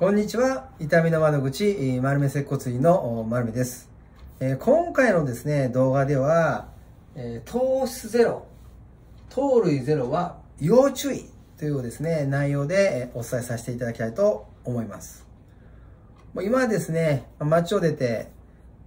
こんにちは。痛みの窓口、丸め接骨院の丸めです。え今回のですね、動画では、え糖質ゼロ、糖類ゼロは要注意というですね、内容でお伝えさせていただきたいと思います。今ですね、街を出て、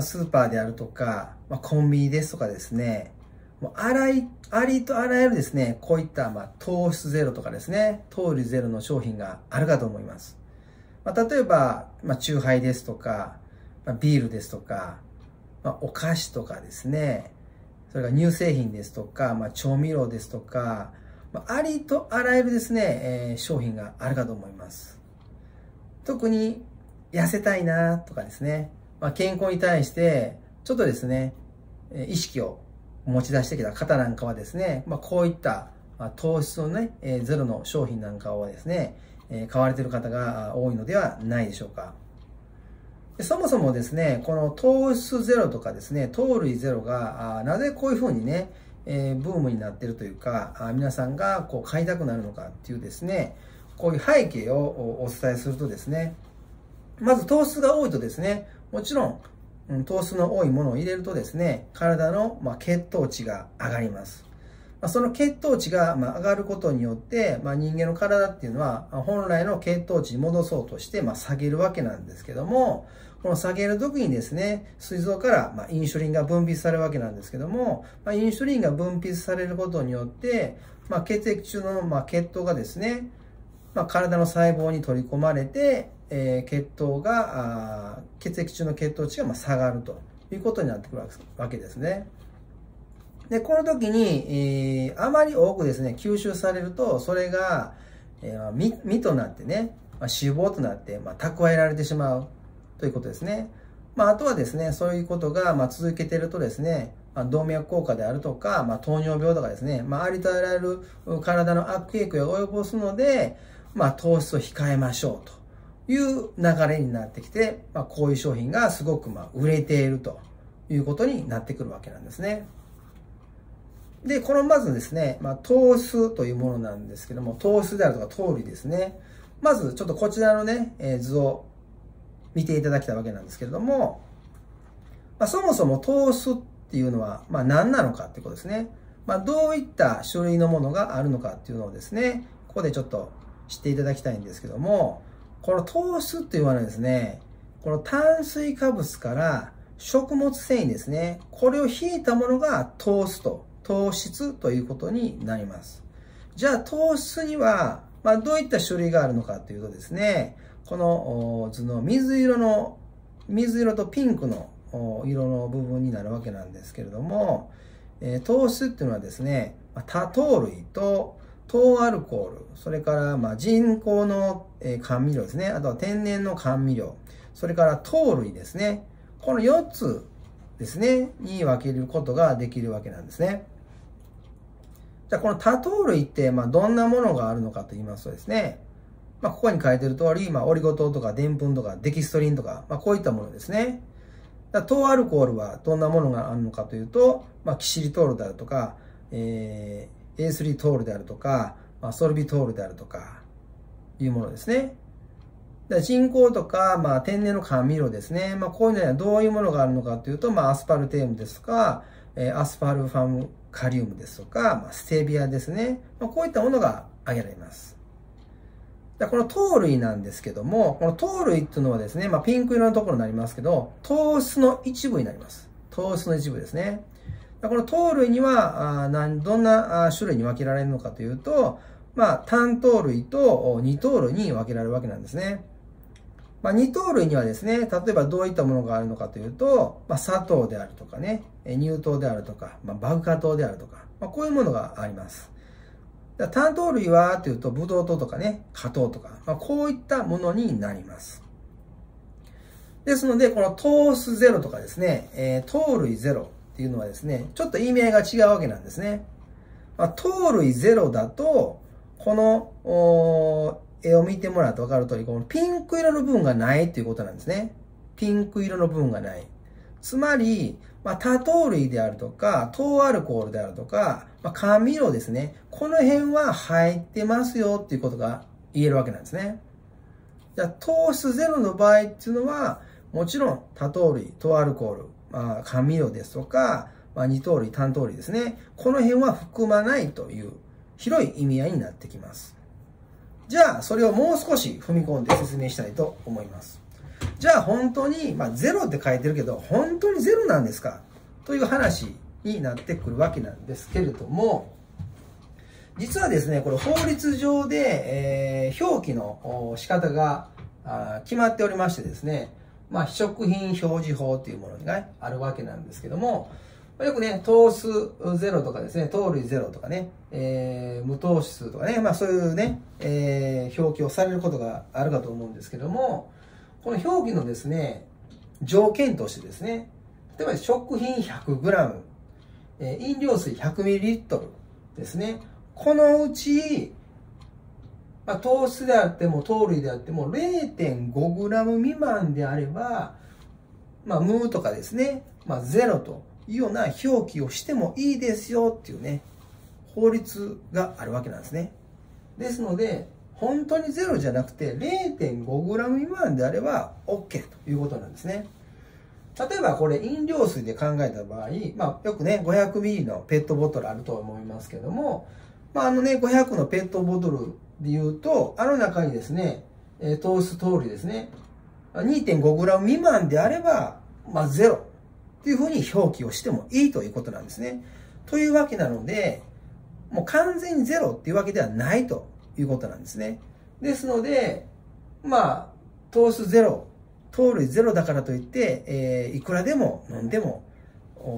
スーパーであるとか、コンビニですとかですね、もうあらい、ありとあらゆるですね、こういったま糖質ゼロとかですね、糖類ゼロの商品があるかと思います。まあ、例えば、まあ、チューハイですとか、まあ、ビールですとか、まあ、お菓子とかですね、それから乳製品ですとか、まあ、調味料ですとか、まあ、ありとあらゆるですね、えー、商品があるかと思います。特に痩せたいなとかですね、まあ、健康に対して、ちょっとですね、意識を持ち出してきた方なんかはですね、まあ、こういった糖質のね、ゼロの商品なんかをですね、買われている方が多いのではないでしょうか。そもそもですね、この糖質ゼロとかですね、糖類ゼロが、なぜこういうふうにね、えブームになっているというか、皆さんがこう買いたくなるのかっていうですね、こういう背景をお伝えするとですね、まず糖質が多いとですね、もちろんうん、糖質の多いものを入れるとですね、体の、ま血糖値が上がります。まその血糖値が、ま上がることによって、ま、人間の体っていうのは、本来の血糖値に戻そうとして、ま下げるわけなんですけども、この下げる時にですね、膵臓から、まインシュリンが分泌されるわけなんですけども、まインシュリンが分泌されることによって、ま血液中の、ま血糖がですね、ま体の細胞に取り込まれて、え、血糖が、血液中の血糖値がま下がるということになってくるわけですね。で、この時に、えー、あまり多くですね、吸収されると、それが、えー、身身となってね、まあ、脂肪となって、まあ、蓄えられてしまうということですね。まあ、あとはですね、そういうことが、まあ、続けてるとですね、まあ、動脈硬化であるとか、まあ、糖尿病とかですね、まあ、ありとあらゆる体の悪影響を及ぼすので、まあ、糖質を控えましょうと。いう流れになってきて、まあ、こういう商品がすごくまあ売れているということになってくるわけなんですね。で、このまずですね、まあ、糖質というものなんですけども、糖質であるとか糖類ですね。まずちょっとこちらのね、え図を見ていただきたわけなんですけれども、まあ、そもそも糖質っていうのは、まあ、何なのかってことですね。まあ、どういった種類のものがあるのかっていうのをですね、ここでちょっと知っていただきたいんですけども、この糖質っていうのはですね、この炭水化物から食物繊維ですね、これを引いたものが糖質と、糖質ということになります。じゃあ糖質には、まあ、どういった種類があるのかというとですね、この図の水色の、水色とピンクの色の部分になるわけなんですけれども、えー、糖質っていうのはですね、多糖類と糖アルコール、それからま人工の甘味料ですね。あとは天然の甘味料、それから糖類ですね。この4つですね、に分けることができるわけなんですね。じゃこの多糖類ってまどんなものがあるのかと言いますとですね、まあ、ここに書いてる通り、まあ、オリゴ糖とかでんぷんとかデキストリンとか、まあ、こういったものですね。だ糖アルコールはどんなものがあるのかというと、まあ、キシリトールであるとか、えー A3 トールであるとか、まあ、ソルビトールであるとか、いうものですね。人工とか、まあ、天然の甘味料ですね。まあ、こういうのはどういうものがあるのかというと、まあ、アスパルテームですとか、え、アスパルファムカリウムですとか、まあ、ステビアですね。まあ、こういったものが挙げられます。この糖類なんですけども、この糖類っていうのはですね、まあ、ピンク色のところになりますけど、糖質の一部になります。糖質の一部ですね。この糖類には、どんな種類に分けられるのかというと、まあ、単糖類と二糖類に分けられるわけなんですね。まあ、二糖類にはですね、例えばどういったものがあるのかというと、まあ、砂糖であるとかね、乳糖であるとか、まあ、バグカ糖であるとか、まあ、こういうものがあります。単糖類はというと、ブドウ糖とかね、果糖とか、まあ、こういったものになります。ですので、この糖質ゼロとかですね、えー、糖類ゼロ、っていうのはですね、ちょっと意味合いが違うわけなんですね。まあ、糖類ゼロだと、この絵を見てもらうと分かる通り、このピンク色の部分がないということなんですね。ピンク色の部分がない。つまり、まあ、多糖類であるとか、糖アルコールであるとか、まあ、甘味料ですね。この辺は入ってますよっていうことが言えるわけなんですね。じゃあ糖質ゼロの場合っていうのは、もちろん多糖類、糖アルコール、まあ、甘味料ですとか、まあ、二糖類、単糖類ですね。この辺は含まないという広い意味合いになってきます。じゃあ、それをもう少し踏み込んで説明したいと思います。じゃあ、本当に、まあ、ゼロって書いてるけど、本当にゼロなんですか？という話になってくるわけなんですけれども、実はですね、これ法律上で、えー、表記の仕方が決まっておりましてですね、まあ、非食品表示法というものがあるわけなんですけども、よくね、糖質ゼロとかですね、糖類ゼロとかね、えー、無糖質とかね、まあそういうね、えー、表記をされることがあるかと思うんですけども、この表記のですね、条件としてですね、例えば食品 100g、えー、飲料水 100ml ですね、このうち、まあ、糖質であっても糖類であっても 0.5g 未満であれば、まあ、無とかですね、まあ、ゼロというような表記をしてもいいですよっていうね、法律があるわけなんですね。ですので、本当にゼロじゃなくて 0.5g 未満であれば OK ということなんですね。例えばこれ飲料水で考えた場合、まあよくね、500ml のペットボトルあると思いますけども、まああのね、500のペットボトルで言うと、あの中にですね、え糖質通りですね、2.5g 未満であれば、まあゼロっていうふうに表記をしてもいいということなんですね。というわけなので、もう完全にゼロっていうわけではないということなんですね。ですので、まあ、糖質ゼロ、糖類ゼロだからといって、えー、いくらでも飲んでも、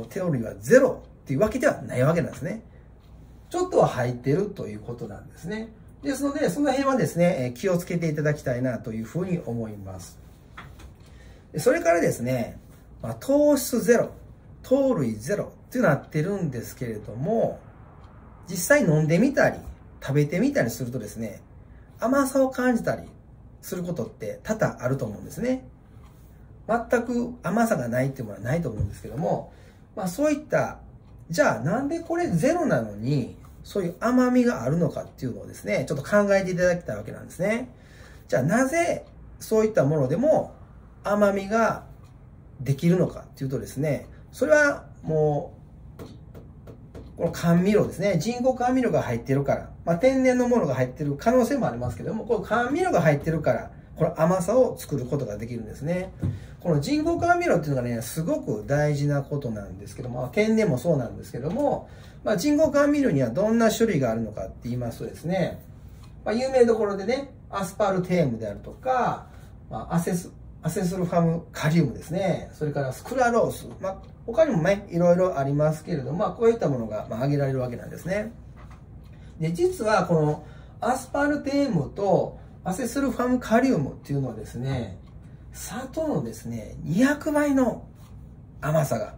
糖類はゼロっていうわけではないわけなんですね。ちょっとは入ってるということなんですね。ですので、その辺はですね、気をつけていただきたいなというふうに思います。それからですね、まあ、糖質ゼロ、糖類ゼロってなってるんですけれども、実際飲んでみたり、食べてみたりするとですね、甘さを感じたりすることって多々あると思うんですね。全く甘さがないっていうものはないと思うんですけども、まあそういった、じゃあなんでこれゼロなのに、そういう甘みがあるのかっていうのをですね、ちょっと考えていただきたいわけなんですね。じゃあなぜそういったものでも甘みができるのかっていうとですね、それはもう、この甘味料ですね。人工甘味料が入ってるから、まあ、天然のものが入ってる可能性もありますけども、この甘味料が入ってるから、この甘さを作ることができるんですね。この人工甘味料っていうのがね、すごく大事なことなんですけども、天然もそうなんですけども、まあ、人工甘味料にはどんな種類があるのかって言いますとですね、まあ、有名どころでね、アスパルテームであるとか、まあ、アセス、アセスルファムカリウムですね。それからスクラロース。まあ、他にもね、いろいろありますけれども、まあ、こういったものが、まあ、挙げられるわけなんですね。で、実はこのアスパルテームとアセスルファムカリウムっていうのはですね、砂糖のですね、200倍の甘さが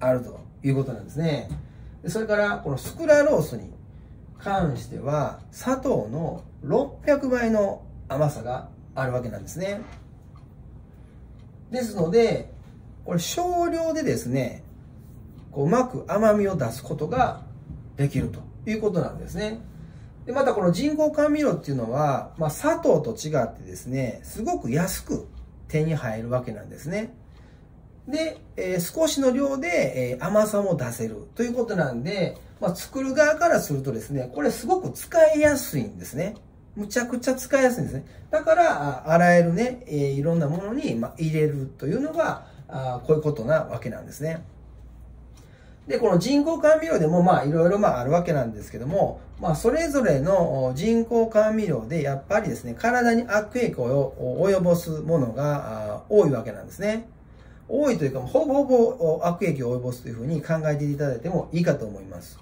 あるということなんですね。それからこのスクラロースに関しては砂糖の600倍の甘さがあるわけなんですね。ですので、これ少量でですね、こううまく甘みを出すことができるということなんですね。で、またこの人工甘味料っていうのは、まあ、砂糖と違ってですね、すごく安く手に入るわけなんですね。で、えー、少しの量で、えー、甘さも出せるということなんで、まあ、作る側からするとですね、これすごく使いやすいんですね。むちゃくちゃ使いやすいんですね。だから、洗えるね、えー、いろんなものに、ま入れるというのが、あこういうことなわけなんですね。で、この人工甘味料でも、まあ、いろいろ、まあ、あるわけなんですけども、まあ、それぞれの人工甘味料で、やっぱりですね、体に悪影響を及ぼすものが多いわけなんですね。多いというか、ほぼほぼ悪影響を及ぼすというふうに考えていただいてもいいかと思います。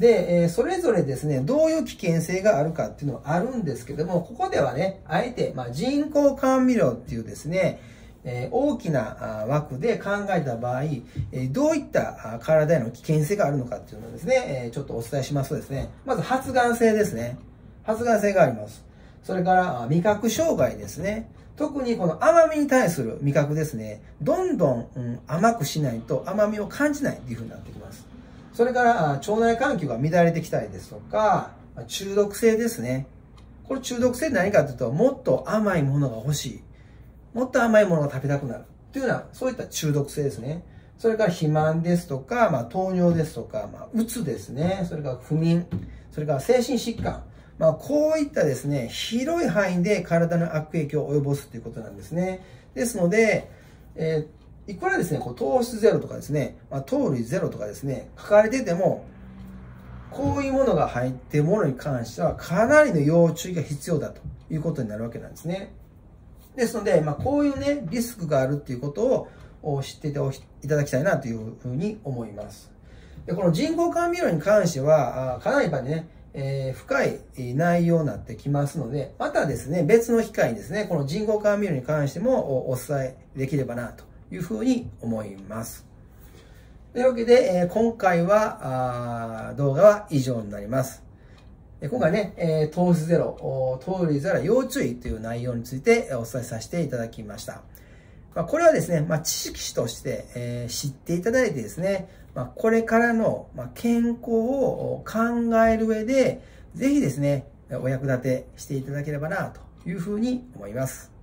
で、えそれぞれですね、どういう危険性があるかっていうのはあるんですけども、ここではね、あえて、ま、人工甘味料っていうですね、え大きな枠で考えた場合、えどういった体への危険性があるのかっていうのをですね、えちょっとお伝えしますとですね、まず発がん性ですね。発がん性があります。それから味覚障害ですね。特にこの甘みに対する味覚ですね、どんどん、うん、甘くしないと甘みを感じないっていう風になってきます。それから腸内環境が乱れてきたりですとか、中毒性ですね。これ中毒性何かというと、もっと甘いものが欲しい。もっと甘いものが食べたくなる。というような、そういった中毒性ですね。それから肥満ですとか、まあ、糖尿ですとか、まあ、うつですね。それから不眠。それから精神疾患。まあ、こういったですね、広い範囲で体の悪影響を及ぼすということなんですね。ですので、えー、いくらですね、こう糖質ゼロとかですね、まあ、糖類ゼロとかですね、書かれてても、こういうものが入っているものに関しては、かなりの要注意が必要だということになるわけなんですね。ですので、まあ、こういうね、リスクがあるっていうことを知ってていただきたいなというふうに思います。でこの人工甘味料に関しては、かなりやっぱね、えー、深い内容になってきますので、またですね、別の機会にですね、この人工甘味料に関してもお伝えできればなというふうに思います。というわけで、え、今回は動画は以上になります。今回ね、えー、糖質ゼロ、糖類ゼロ要注意という内容についてお伝えさせていただきました。まあ、これはですね、まあ、知識として、え、知っていただいてですね、まあ、これからの、ま、健康を考える上で、ぜひですね、お役立てしていただければなというふうに思います。